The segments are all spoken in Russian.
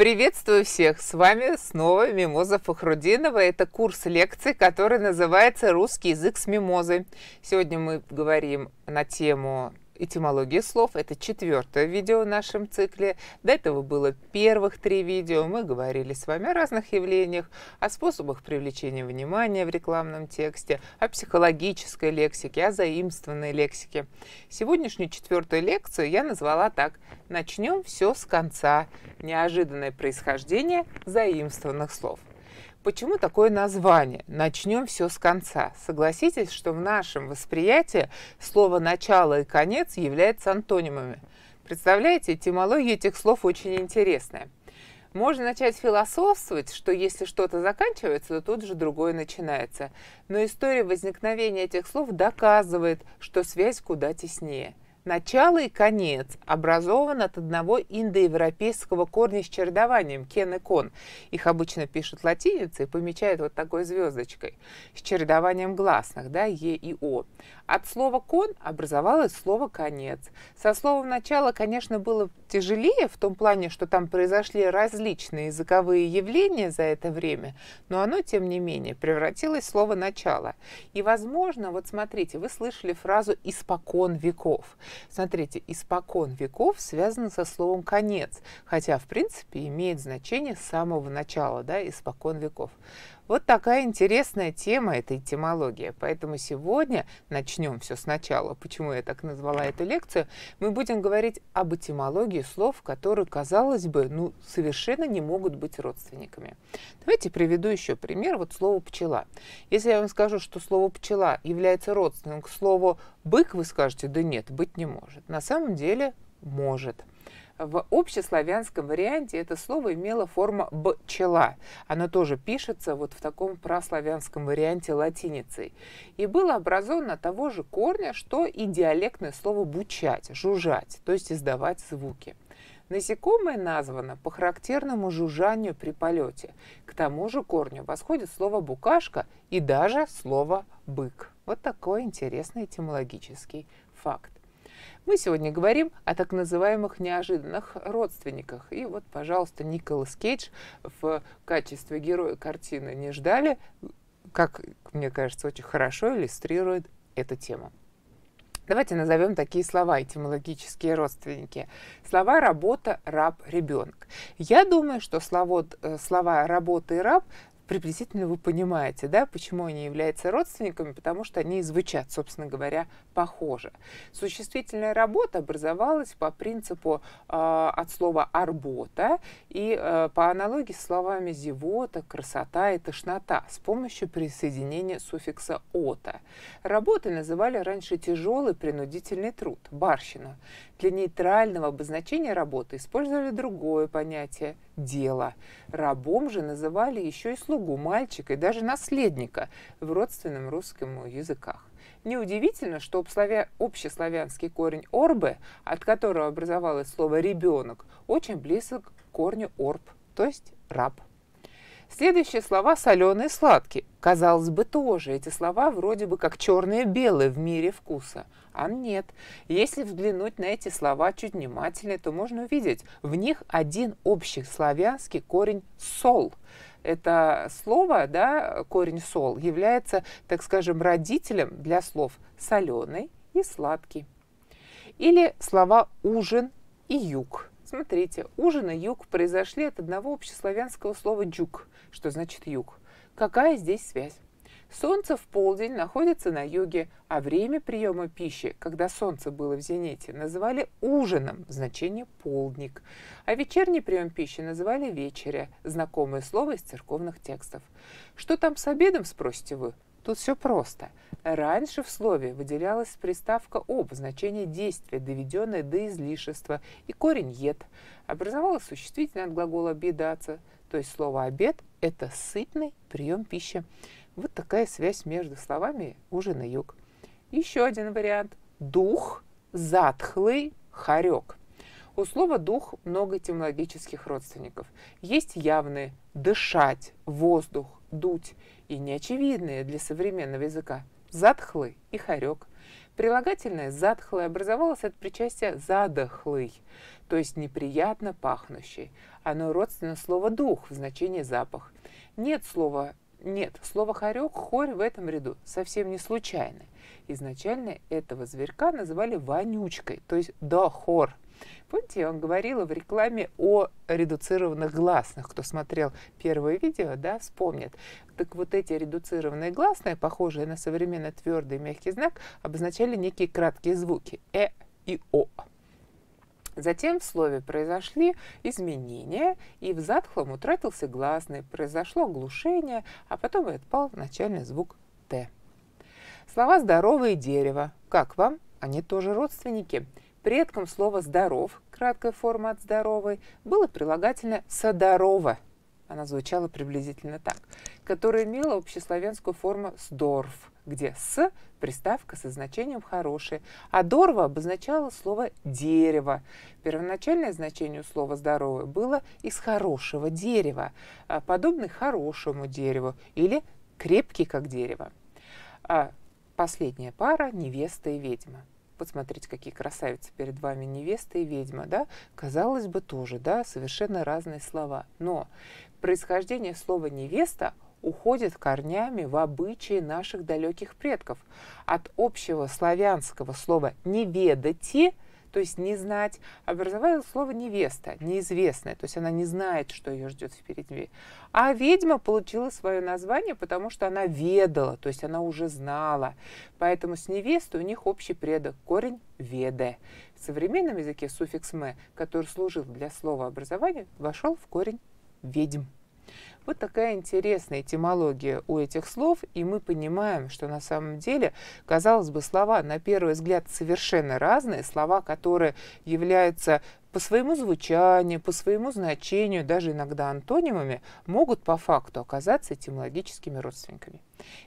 Приветствую всех! С вами снова Мимоза Фахрудинова. Это курс лекций, который называется «Русский язык с мимозой». Сегодня мы говорим на тему этимологии слов. Это четвертое видео в нашем цикле. До этого было первых три видео. Мы говорили с вами о разных явлениях, о способах привлечения внимания в рекламном тексте, о психологической лексике, о заимствованной лексике. Сегодняшнюю четвертую лекцию я назвала так. Начнем все с конца. Неожиданное происхождение заимствованных слов. Почему такое название? Начнем все с конца. Согласитесь, что в нашем восприятии слово «начало» и «конец» являются антонимами. Представляете, этимология этих слов очень интересная. Можно начать философствовать, что если что-то заканчивается, то тут же другое начинается. Но история возникновения этих слов доказывает, что связь куда теснее – Начало и конец образован от одного индоевропейского корня с чередованием кен и кон. Их обычно пишут латиницей и помечают вот такой звездочкой. С чередованием гласных, да, е и о. От слова кон образовалось слово конец. Со словом начало, конечно, было тяжелее в том плане, что там произошли различные языковые явления за это время, но оно, тем не менее, превратилось в слово начало. И, возможно, вот смотрите, вы слышали фразу «испокон веков». Смотрите, испокон веков связано со словом конец, хотя в принципе имеет значение с самого начала, да, испокон веков. Вот такая интересная тема этой этимологии. Поэтому сегодня начнем все сначала. Почему я так назвала эту лекцию? Мы будем говорить об этимологии слов, которые, казалось бы, ну, совершенно не могут быть родственниками. Давайте приведу еще пример. Вот слово «пчела». Если я вам скажу, что слово «пчела» является родственником к слову «бык», вы скажете, да нет, быть не может. На самом деле может. В общеславянском варианте это слово имело форму «бчела». Оно тоже пишется вот в таком прославянском варианте латиницей. И было образовано того же корня, что и диалектное слово «бучать», «жужжать», то есть издавать звуки. Насекомое названо по характерному жужжанию при полете. К тому же корню восходит слово «букашка» и даже слово «бык». Вот такой интересный этимологический факт. Мы сегодня говорим о так называемых неожиданных родственниках. И вот, пожалуйста, Николас Кейдж в качестве героя картины «Не ждали», как мне кажется, очень хорошо иллюстрирует эту тему. Давайте назовем такие слова, этимологические родственники. Слова «работа», «раб», «ребенок». Я думаю, что слово, э, слова «работа» и «раб» приблизительно вы понимаете, да, почему они являются родственниками, потому что они звучат, собственно говоря, похоже. Существительная работа образовалась по принципу э, от слова «арбота» и э, по аналогии с словами «зевота», «красота» и «тошнота» с помощью присоединения суффикса «ота». Работы называли раньше тяжелый принудительный труд – барщину. Для нейтрального обозначения работы использовали другое понятие – дело. Рабом же называли еще и слугу, мальчика и даже наследника в родственном русском языках. Неудивительно, что общеславянский корень «орбе», от которого образовалось слово «ребенок», очень близок к корню «орб», то есть «раб». Следующие слова соленые и сладкие. Казалось бы, тоже эти слова вроде бы как черные и белые в мире вкуса. А нет. Если взглянуть на эти слова чуть внимательнее, то можно увидеть в них один общий славянский корень «сол». Это слово, да, корень «сол», является, так скажем, родителем для слов «соленый» и «сладкий». Или слова «ужин» и «юг». Смотрите, ужин и юг произошли от одного общеславянского слова «джук», что значит «юг». Какая здесь связь? Солнце в полдень находится на юге, а время приема пищи, когда солнце было в зените, называли ужином, значение полдник, а вечерний прием пищи называли вечеря, знакомое слово из церковных текстов. Что там с обедом, спросите вы? Тут все просто. Раньше в слове выделялась приставка «об», значение действия, доведенное до излишества, и корень «ед». Образовалось существительное от глагола «обедаться», то есть слово «обед» — это сытный прием пищи. Вот такая связь между словами «ужин» и «юг». Еще один вариант. Дух, затхлый, хорек. У слова «дух» много этимологических родственников. Есть явные «дышать», «воздух», «дуть» и неочевидные для современного языка затхлый и хорек. Прилагательное «затхлый» образовалось от причастия «задохлый», то есть неприятно пахнущий. Оно родственно слово «дух» в значении «запах». Нет слова нет, слово «хорек», «хорь» в этом ряду совсем не случайно. Изначально этого зверька называли вонючкой, то есть дохор. Помните, я вам говорила в рекламе о редуцированных гласных. Кто смотрел первое видео, да, вспомнит. Так вот эти редуцированные гласные, похожие на современный твердый мягкий знак, обозначали некие краткие звуки «э» и «о». Затем в слове произошли изменения, и в затхлом утратился гласный, произошло глушение, а потом и отпал начальный звук «т». Слова «здоровое» дерево». Как вам? Они тоже родственники. Предком слова «здоров», краткая форма от «здоровый», было прилагательное «содорово». Она звучала приблизительно так, которая имела общеславянскую форму «сдорф», где «с» – приставка со значением «хороший», а «дорво» обозначало слово «дерево». Первоначальное значение у слова «здоровое» было из хорошего дерева, а подобный хорошему дереву или крепкий, как дерево. А последняя пара – невеста и ведьма. Посмотрите, какие красавицы перед вами невеста и ведьма, да? Казалось бы, тоже, да, совершенно разные слова. Но происхождение слова «невеста» уходит корнями в обычаи наших далеких предков. От общего славянского слова «неведати» то есть не знать, образовалось слово невеста, неизвестная, то есть она не знает, что ее ждет впереди. А ведьма получила свое название, потому что она ведала, то есть она уже знала. Поэтому с невестой у них общий предок, корень веде. В современном языке суффикс «ме», который служил для слова образования, вошел в корень ведьм. Вот такая интересная этимология у этих слов, и мы понимаем, что на самом деле, казалось бы, слова на первый взгляд совершенно разные, слова, которые являются по своему звучанию, по своему значению, даже иногда антонимами, могут по факту оказаться этимологическими родственниками.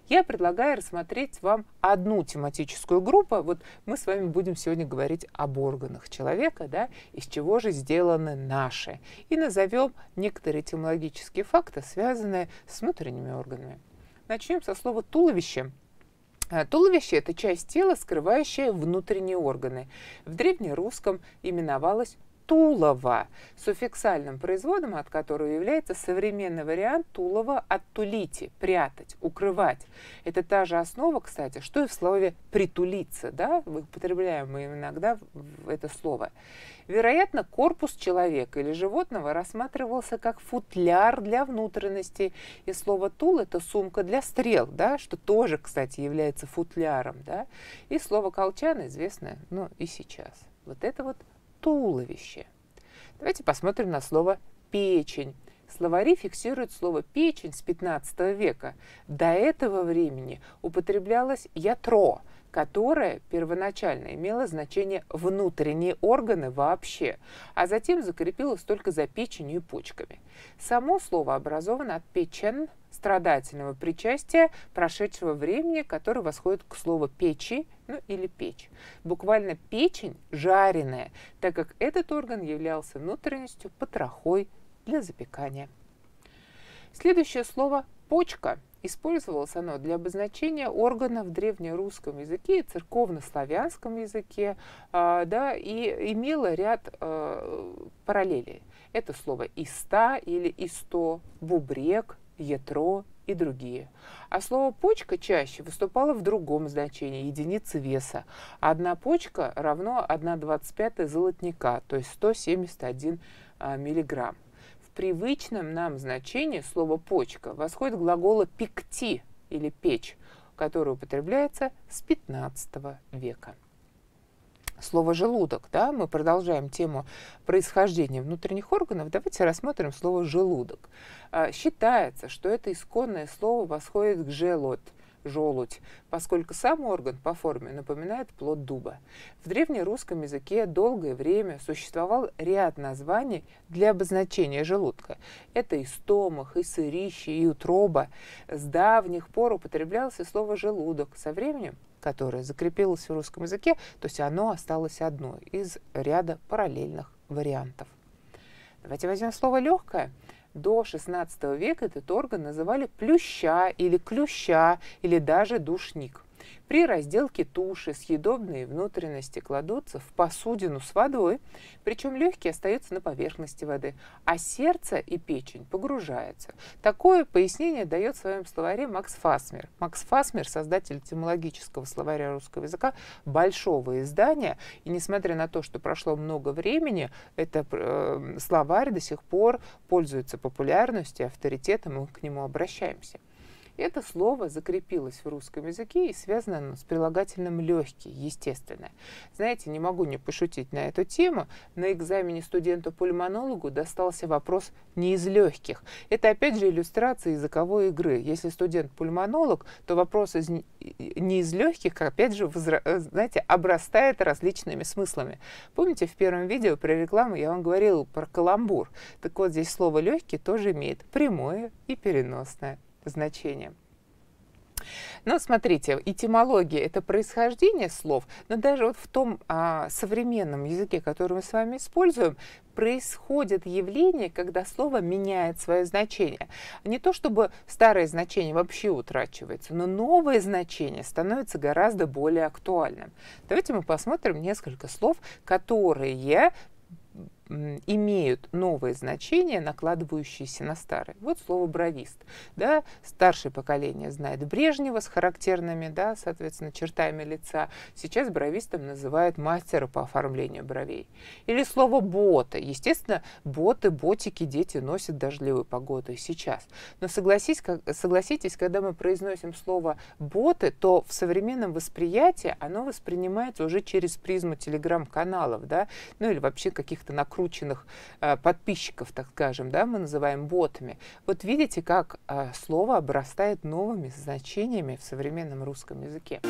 Я предлагаю рассмотреть вам одну тематическую группу. Вот мы с вами будем сегодня говорить об органах человека, да, из чего же сделаны наши. И назовем некоторые этимологические факты, связанные с внутренними органами. Начнем со слова «туловище». А, туловище – это часть тела, скрывающая внутренние органы. В древнерусском именовалось Тулова, суффиксальным производом от которого является современный вариант Тулова от тулити – прятать, укрывать. Это та же основа, кстати, что и в слове «притулиться», да, употребляем мы иногда это слово. Вероятно, корпус человека или животного рассматривался как футляр для внутренности, и слово «тул» – это сумка для стрел, да, что тоже, кстати, является футляром. Да, и слово «колчан» известно ну, и сейчас. Вот это вот туловище. Давайте посмотрим на слово печень. Словари фиксируют слово «печень» с 15 века. До этого времени употреблялось «ятро», которое первоначально имело значение внутренние органы вообще, а затем закрепилось только за печенью и почками. Само слово образовано от «печен», страдательного причастия прошедшего времени, которое восходит к слову «печи», ну или печь. Буквально печень жареная, так как этот орган являлся внутренностью потрохой для запекания. Следующее слово «почка» Использовалось оно для обозначения органа в древнерусском языке и церковнославянском языке, э, да, и имело ряд э, параллелей. Это слово «иста» или «исто», «бубрек», ятро и другие. А слово почка чаще выступало в другом значении, единицы веса. Одна почка равно 1,25 золотника, то есть 171 а, миллиграмм. Привычном нам значении слово почка восходит к глаголу пекти или печь, который употребляется с 15 века слово «желудок». Да? Мы продолжаем тему происхождения внутренних органов. Давайте рассмотрим слово «желудок». А, считается, что это исконное слово восходит к «желот», желудь, поскольку сам орган по форме напоминает плод дуба. В древнерусском языке долгое время существовал ряд названий для обозначения желудка. Это и стомах, и сырище, и утроба. С давних пор употреблялось слово «желудок». Со временем которое закрепилось в русском языке, то есть оно осталось одно из ряда параллельных вариантов. Давайте возьмем слово «легкое». До XVI века этот орган называли плюща или клюща или даже душник. При разделке туши съедобные внутренности кладутся в посудину с водой, причем легкие остаются на поверхности воды, а сердце и печень погружаются. Такое пояснение дает в своем словаре Макс Фасмер. Макс Фасмер, создатель этимологического словаря русского языка, большого издания, и несмотря на то, что прошло много времени, это э, словарь до сих пор пользуется популярностью, авторитетом, и мы к нему обращаемся. Это слово закрепилось в русском языке и связано оно с прилагательным легкий, естественно. Знаете, не могу не пошутить на эту тему. На экзамене студенту-пульмонологу достался вопрос не из легких. Это опять же иллюстрация языковой игры. Если студент-пульмонолог, то вопрос из, не из легких, опять же, возра... знаете, обрастает различными смыслами. Помните, в первом видео про рекламу я вам говорила про каламбур. Так вот, здесь слово легкий тоже имеет прямое и переносное значение. Но смотрите, этимология – это происхождение слов, но даже вот в том а, современном языке, который мы с вами используем, происходит явление, когда слово меняет свое значение. Не то чтобы старое значение вообще утрачивается, но новое значение становится гораздо более актуальным. Давайте мы посмотрим несколько слов, которые имеют новые значения, накладывающиеся на старые. Вот слово «бровист». Да, старшее поколение знает Брежнева с характерными, да, соответственно, чертами лица. Сейчас бровистом называют мастера по оформлению бровей. Или слово «боты». Естественно, боты, ботики дети носят дождливую погоду и сейчас. Но согласись, как, согласитесь, когда мы произносим слово «боты», то в современном восприятии оно воспринимается уже через призму телеграм-каналов, да, ну или вообще каких-то накруток раскрученных э, подписчиков, так скажем, да, мы называем ботами. Вот видите, как э, слово обрастает новыми значениями в современном русском языке.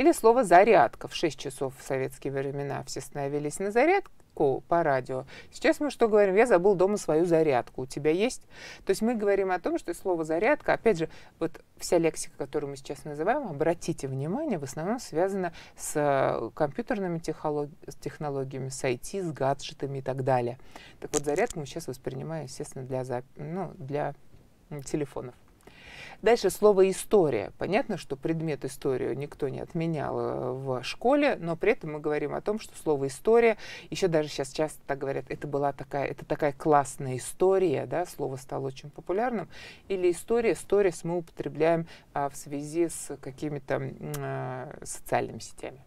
Или слово «зарядка». В 6 часов в советские времена все становились на зарядку по радио. Сейчас мы что говорим? Я забыл дома свою зарядку. У тебя есть? То есть мы говорим о том, что слово «зарядка», опять же, вот вся лексика, которую мы сейчас называем, обратите внимание, в основном связана с э, компьютерными технологиями, с IT, с гаджетами и так далее. Так вот, зарядку мы сейчас воспринимаем, естественно, для, ну, для телефонов. Дальше слово «история». Понятно, что предмет историю никто не отменял э, в школе, но при этом мы говорим о том, что слово «история», еще даже сейчас часто так говорят, это была такая, это такая классная история, да, слово стало очень популярным, или история, сторис мы употребляем а, в связи с какими-то а, социальными сетями.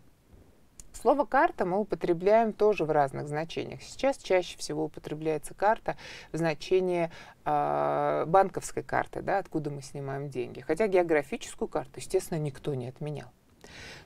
Слово «карта» мы употребляем тоже в разных значениях. Сейчас чаще всего употребляется карта в значении э, банковской карты, да, откуда мы снимаем деньги. Хотя географическую карту, естественно, никто не отменял.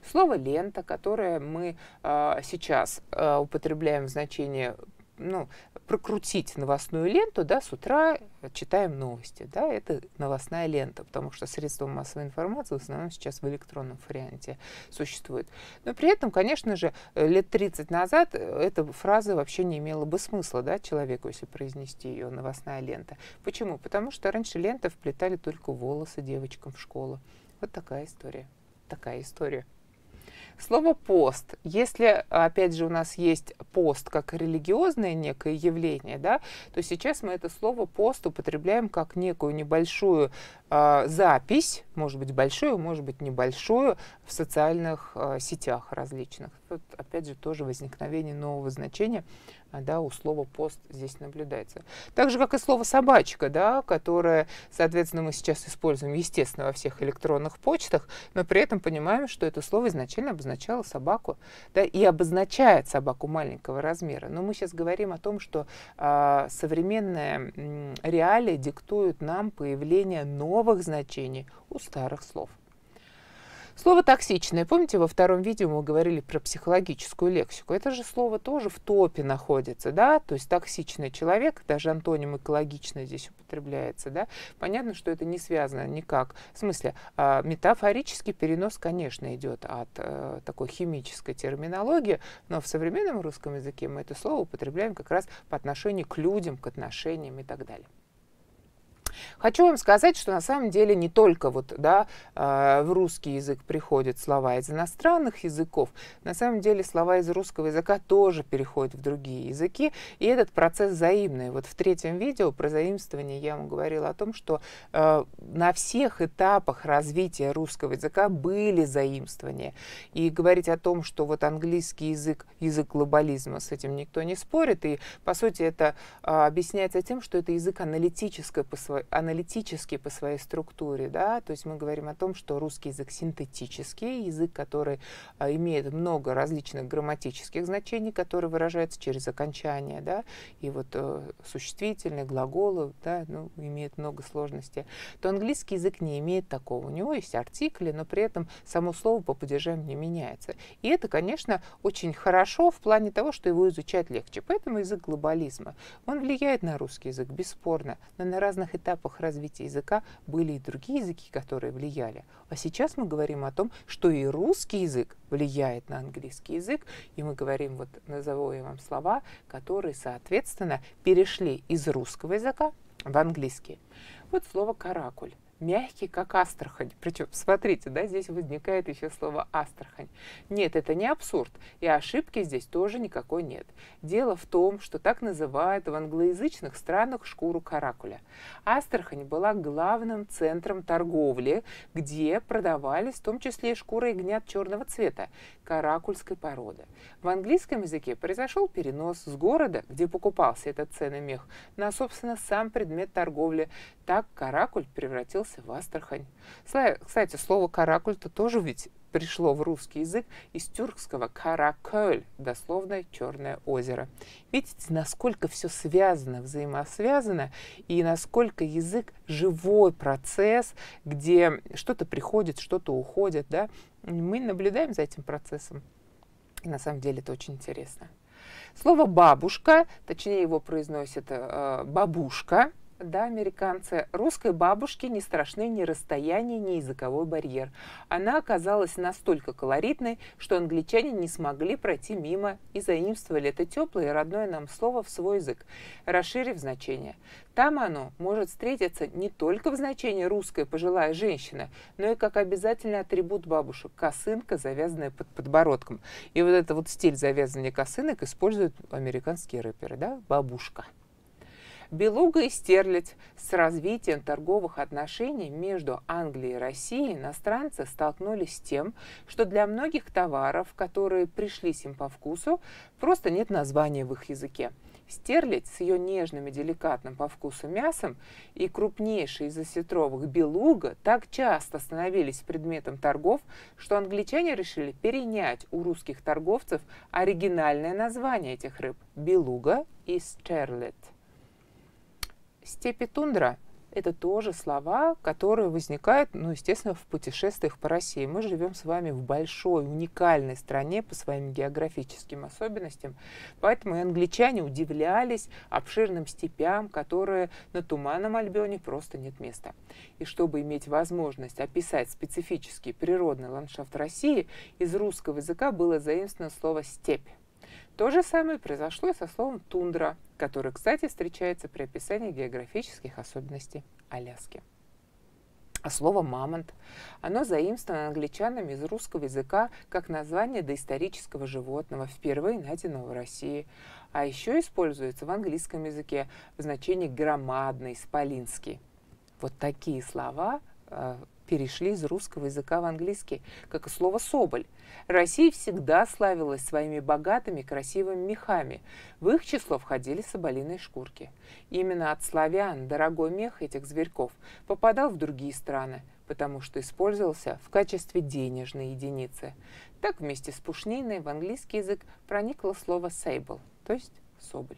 Слово «лента», которое мы э, сейчас э, употребляем в значении ну, прокрутить новостную ленту, да, с утра читаем новости, да, это новостная лента, потому что средства массовой информации в основном сейчас в электронном варианте существуют. Но при этом, конечно же, лет 30 назад эта фраза вообще не имела бы смысла, да, человеку, если произнести ее новостная лента. Почему? Потому что раньше ленты вплетали только волосы девочкам в школу. Вот такая история. Такая история. Слово пост. Если, опять же, у нас есть пост как религиозное некое явление, да, то сейчас мы это слово пост употребляем как некую небольшую запись, может быть большую, может быть небольшую, в социальных э, сетях различных. Тут, опять же, тоже возникновение нового значения а, да, у слова пост здесь наблюдается. Так же, как и слово собачка, да, которое, соответственно, мы сейчас используем, естественно, во всех электронных почтах, но при этом понимаем, что это слово изначально обозначало собаку, да, и обозначает собаку маленького размера. Но мы сейчас говорим о том, что а, современная м, реалия диктует нам появление новых значений у старых слов. Слово «токсичное». Помните, во втором видео мы говорили про психологическую лексику? Это же слово тоже в топе находится, да? То есть токсичный человек, даже антоним экологичный здесь употребляется, да? Понятно, что это не связано никак. В смысле, э, метафорический перенос, конечно, идет от э, такой химической терминологии, но в современном русском языке мы это слово употребляем как раз по отношению к людям, к отношениям и так далее. Хочу вам сказать, что на самом деле не только вот, да, а, в русский язык приходят слова из иностранных языков, на самом деле слова из русского языка тоже переходят в другие языки, и этот процесс взаимный. Вот в третьем видео про заимствование я вам говорила о том, что э, на всех этапах развития русского языка были заимствования. И говорить о том, что вот английский язык, язык глобализма, с этим никто не спорит, и по сути это э, объясняется тем, что это язык аналитический по, своей аналитический по своей структуре, да, то есть мы говорим о том, что русский язык синтетический, язык, который а, имеет много различных грамматических значений, которые выражаются через окончания, да, и вот э, существительные, глаголы, да, ну, имеет много сложностей, то английский язык не имеет такого. У него есть артикли, но при этом само слово по падежам не меняется. И это, конечно, очень хорошо в плане того, что его изучать легче. Поэтому язык глобализма, он влияет на русский язык, бесспорно, но на разных этапах развития языка были и другие языки, которые влияли. А сейчас мы говорим о том, что и русский язык влияет на английский язык, и мы говорим, вот назову я вам слова, которые, соответственно, перешли из русского языка в английский. Вот слово «каракуль» мягкий, как Астрахань. Причем, смотрите, да, здесь возникает еще слово Астрахань. Нет, это не абсурд, и ошибки здесь тоже никакой нет. Дело в том, что так называют в англоязычных странах шкуру каракуля. Астрахань была главным центром торговли, где продавались в том числе и шкуры ягнят черного цвета, каракульской породы. В английском языке произошел перенос с города, где покупался этот ценный мех, на, собственно, сам предмет торговли. Так каракуль превратился переводился в Астрахань. Кстати, слово «каракуль»-то тоже ведь пришло в русский язык из тюркского «каракölь», дословно «черное озеро». Видите, насколько все связано, взаимосвязано, и насколько язык – живой процесс, где что-то приходит, что-то уходит. Да? Мы наблюдаем за этим процессом. И на самом деле это очень интересно. Слово «бабушка», точнее его произносят э, «бабушка», да, американцы, русской бабушке не страшны ни расстояние, ни языковой барьер. Она оказалась настолько колоритной, что англичане не смогли пройти мимо и заимствовали это теплое и родное нам слово в свой язык, расширив значение. Там оно может встретиться не только в значении «русская пожилая женщина», но и как обязательный атрибут бабушек – косынка, завязанная под подбородком. И вот это вот стиль завязывания косынок используют американские рэперы, да, бабушка. Белуга и стерлядь. С развитием торговых отношений между Англией и Россией иностранцы столкнулись с тем, что для многих товаров, которые пришлись им по вкусу, просто нет названия в их языке. Стерлядь с ее нежным и деликатным по вкусу мясом и крупнейшие из осетровых белуга так часто становились предметом торгов, что англичане решили перенять у русских торговцев оригинальное название этих рыб – белуга и стерлядь. Степи тундра – это тоже слова, которые возникают, ну, естественно, в путешествиях по России. Мы живем с вами в большой, уникальной стране по своим географическим особенностям, поэтому и англичане удивлялись обширным степям, которые на Туманном Альбионе просто нет места. И чтобы иметь возможность описать специфический природный ландшафт России, из русского языка было заимствовано слово «степь». То же самое произошло и со словом «тундра», которое, кстати, встречается при описании географических особенностей Аляски. А слово «мамонт» оно заимствовано англичанами из русского языка как название доисторического животного, впервые найденного в России, а еще используется в английском языке в значении «громадный», «спалинский». Вот такие слова э, перешли из русского языка в английский, как и слово «соболь». Россия всегда славилась своими богатыми красивыми мехами. В их число входили соболиные шкурки. Именно от славян дорогой мех этих зверьков попадал в другие страны, потому что использовался в качестве денежной единицы. Так вместе с пушниной в английский язык проникло слово «sable», то есть «соболь».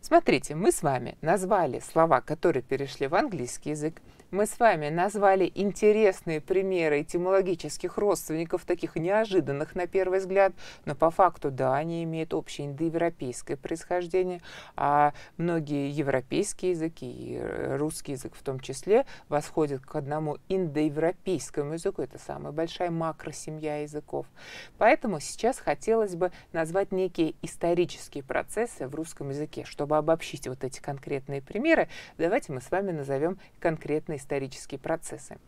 Смотрите, мы с вами назвали слова, которые перешли в английский язык, мы с вами назвали интересные примеры этимологических родственников, таких неожиданных на первый взгляд, но по факту, да, они имеют общее индоевропейское происхождение, а многие европейские языки, и русский язык в том числе, восходят к одному индоевропейскому языку, это самая большая макросемья языков. Поэтому сейчас хотелось бы назвать некие исторические процессы в русском языке, чтобы чтобы обобщить вот эти конкретные примеры, давайте мы с вами назовем конкретные исторические процессы.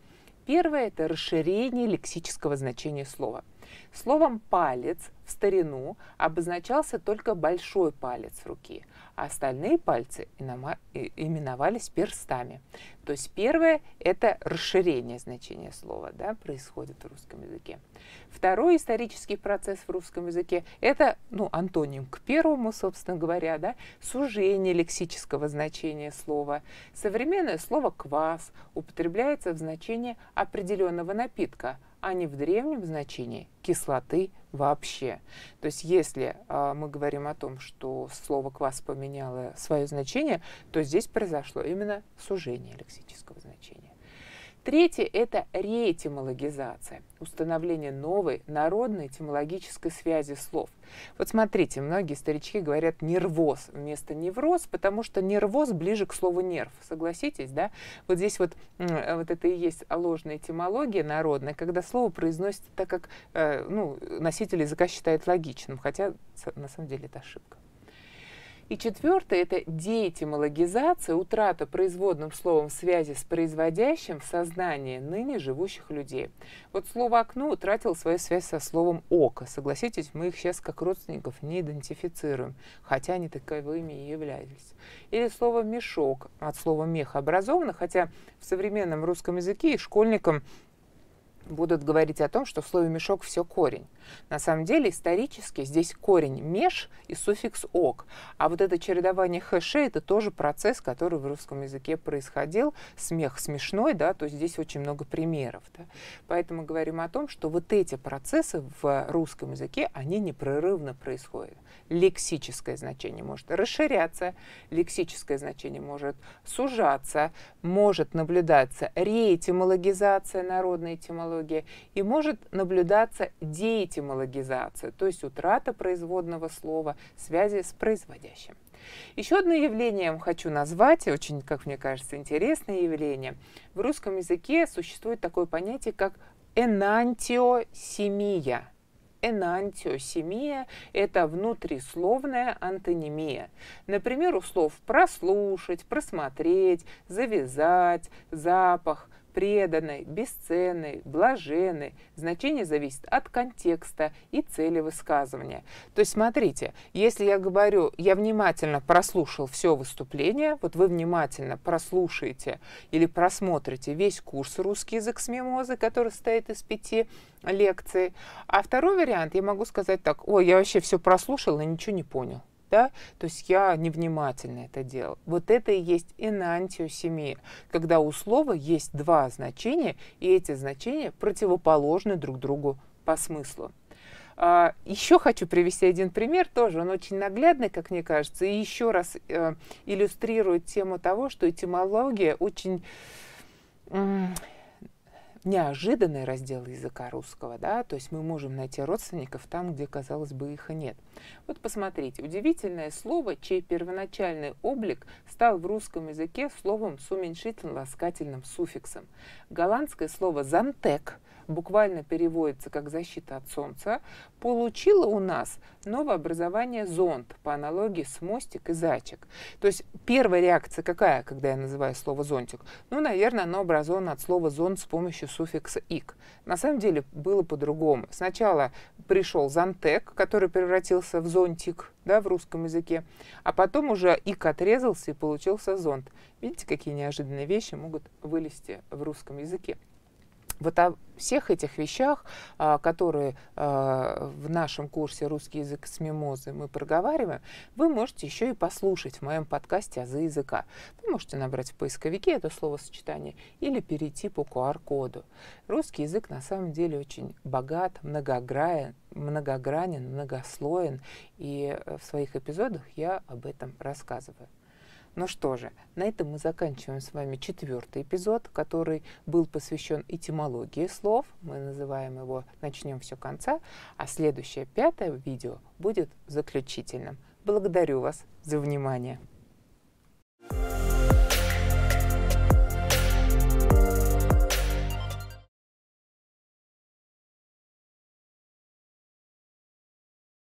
Первое – это расширение лексического значения слова. Словом «палец» в старину обозначался только большой палец руки, а остальные пальцы именовались перстами. То есть первое – это расширение значения слова, да, происходит в русском языке. Второй исторический процесс в русском языке – это ну, антоним к первому, собственно говоря, да, сужение лексического значения слова. Современное слово «квас» употребляется в значении определенного напитка – а не в древнем значении кислоты вообще. То есть если э, мы говорим о том, что слово квас поменяло свое значение, то здесь произошло именно сужение лексического значения. Третье – это реэтимологизация, установление новой народной этимологической связи слов. Вот смотрите, многие старички говорят нервоз вместо невроз, потому что нервоз ближе к слову нерв, согласитесь, да? Вот здесь вот, вот это и есть ложная этимология народная, когда слово произносится так, как э, ну, носитель языка считает логичным, хотя на самом деле это ошибка. И четвертое – это деэтимологизация, утрата производным словом связи с производящим в сознании ныне живущих людей. Вот слово «окно» утратило свою связь со словом «око». Согласитесь, мы их сейчас как родственников не идентифицируем, хотя они таковыми и являлись. Или слово «мешок» от слова «мех» образовано, хотя в современном русском языке и школьникам будут говорить о том, что в слове «мешок» все корень. На самом деле исторически здесь корень «меж» и суффикс «ок». А вот это чередование хэшей – это тоже процесс, который в русском языке происходил. Смех смешной, да, то есть здесь очень много примеров. Да. Поэтому говорим о том, что вот эти процессы в русском языке, они непрерывно происходят. Лексическое значение может расширяться, лексическое значение может сужаться, может наблюдаться реэтимологизация, народная этимология, и может наблюдаться деятельность этимологизация, то есть утрата производного слова, связи с производящим. Еще одно явление я вам хочу назвать, очень, как мне кажется, интересное явление. В русском языке существует такое понятие, как энантиосемия. Энантиосемия – это внутрисловная антонимия. Например, у слов «прослушать», «просмотреть», «завязать», «запах», преданной, бесценной, блаженной. Значение зависит от контекста и цели высказывания. То есть смотрите, если я говорю, я внимательно прослушал все выступление, вот вы внимательно прослушаете или просмотрите весь курс «Русский язык с мимозой», который состоит из пяти лекций. А второй вариант, я могу сказать так, ой, я вообще все прослушал и ничего не понял да, то есть я невнимательно это делал. Вот это и есть энантиосемия, когда у слова есть два значения, и эти значения противоположны друг другу по смыслу. А, еще хочу привести один пример, тоже он очень наглядный, как мне кажется, и еще раз э, иллюстрирует тему того, что этимология очень неожиданный раздел языка русского, да, то есть мы можем найти родственников там, где, казалось бы, их и нет. Вот посмотрите, удивительное слово, чей первоначальный облик стал в русском языке словом с уменьшительно-ласкательным суффиксом. Голландское слово «зантек» буквально переводится как «защита от солнца», получила у нас новообразование зонт по аналогии с мостик и зайчик. То есть первая реакция какая, когда я называю слово зонтик? Ну, наверное, оно образовано от слова зонт с помощью суффикса «ик». На самом деле было по-другому. Сначала пришел зонтек, который превратился в зонтик да, в русском языке, а потом уже «ик» отрезался и получился зонт. Видите, какие неожиданные вещи могут вылезти в русском языке. Вот о всех этих вещах, а, которые а, в нашем курсе «Русский язык с мимозой» мы проговариваем, вы можете еще и послушать в моем подкасте «Азы языка». Вы можете набрать в поисковике это словосочетание или перейти по QR-коду. Русский язык на самом деле очень богат, многогранен, многогранен, многослоен, и э, в своих эпизодах я об этом рассказываю. Ну что же, на этом мы заканчиваем с вами четвертый эпизод, который был посвящен этимологии слов. Мы называем его «Начнем все конца», а следующее пятое видео будет заключительным. Благодарю вас за внимание.